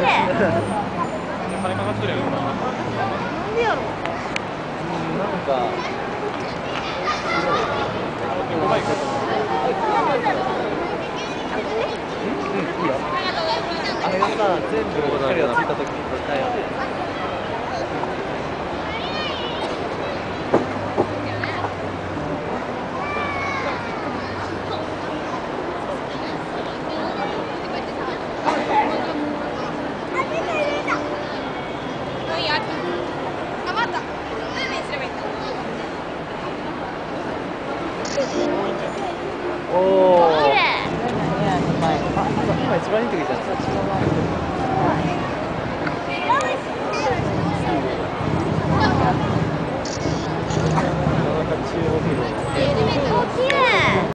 綺麗金かかってるやろなんかうまいことあれがさ全部光がついた時に撮ったよねおお綺麗あ今一番いい時じゃん